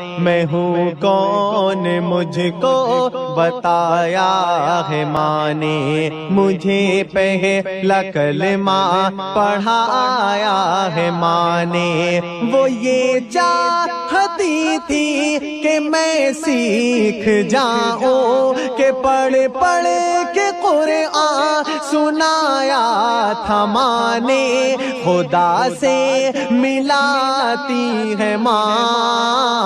मैं हूँ कौन मुझको बताया है माने। मुझे पहला कलमा पढ़ाया है माने। वो ये चाहती थी कि मैं सीख जाऊँ, के पढ़ पढ़ के कुरआन सुनाया था माने। खुदा से मिलाती है माँ।